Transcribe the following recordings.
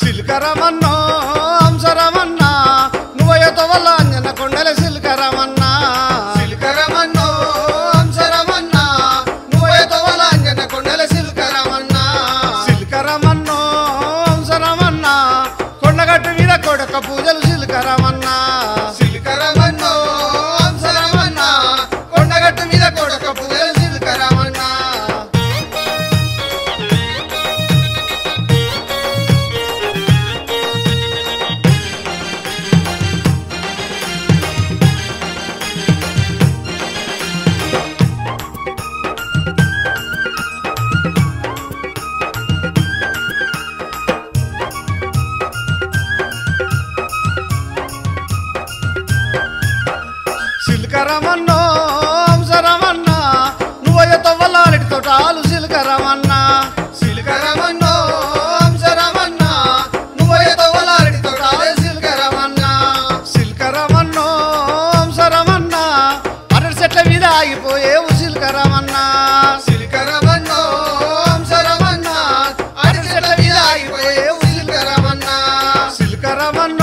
సిల్కరమన్నో అంశరమన్నా నువ్వయ్యతో వల్ల అంజన కొండల సిల్కరమన్నా. సిల్కరమన్నో అంశరమన్నా నువ్వయ్యతో వల్ల అంజన కొండల సిల్కరమన్నా. సిల్కరమన్నో అంశరమన్నా కొండగట్టు మీద కొడక పూజలు సిల్కరమన్నో అంశరమన్నా నువ్వయ్య తవ్వలాలిటి తోటాలు సిల్కరమన్నా. సిల్కరమన్నో అంశరమన్నా నువ్వయ్య తవ్వలాలిటి తోటాలు సిల్కరమన్నా. సిల్కరమన్నో అంశరమన్నా అరటి చెట్ల మీద ఆగిపోయేవు సిల్కరమన్నా. సిల్కరమన్నో అంశరమన్నా అరటి చెట్ల మీద ఆగిపోయేవు సిల్కరమన్నా. సిల్కరమన్నో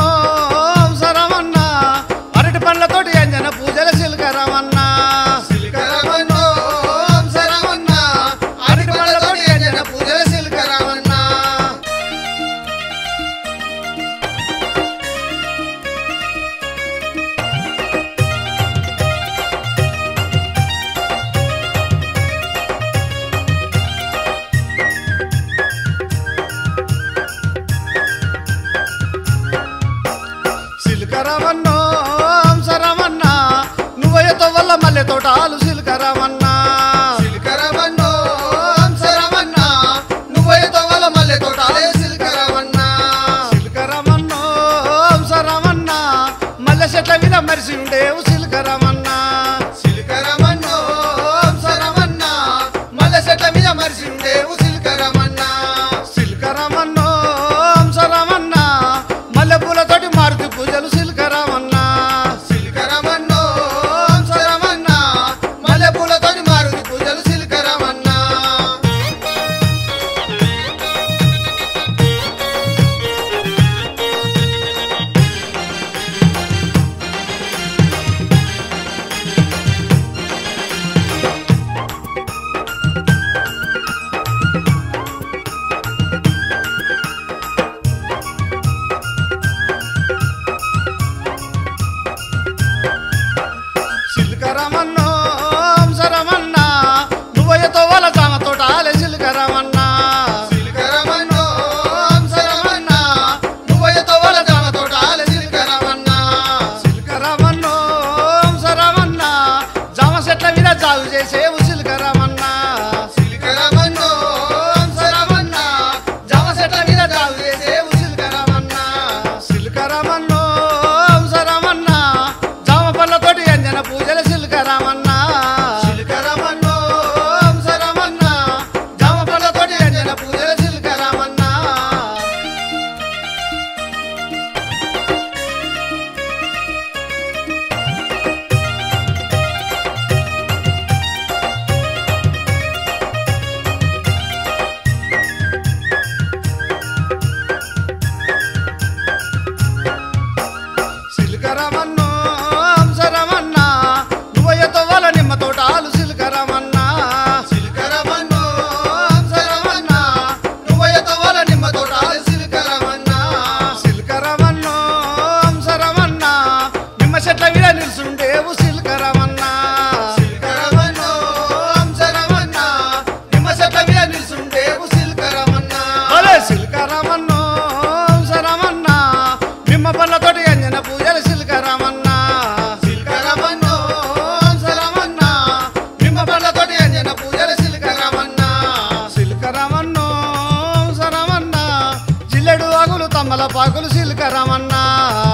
సిల్కరమన్నో నువ్వయ్యతో వల్ల మల్లె తోటాలు సిల్కరమన్నా సిల్కరమన్నో అంశరమన్నా నువ్వయ్యతో వల్ల మల్లె తోటాలే సిల్కరమన్నా సిల్కరమన్నో అంశరమన్నా మల్లె చెట్ల మీద మరిసి ఉండేవు సిల్కరమన్నా సిల్కరమన్నో అంశరమన్నా మల్లె చెట్ల మీద మరిసి ఉండేవు పగులు తమ్మల